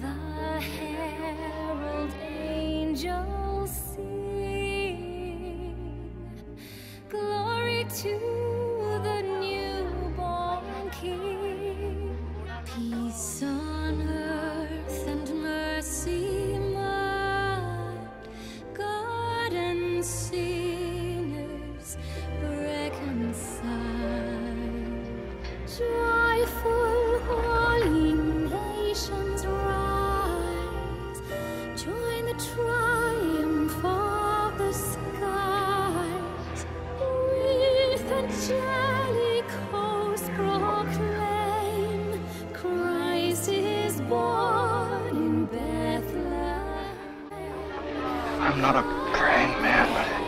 the herald angels sing, glory to the newborn King, peace. I'm not a praying man, but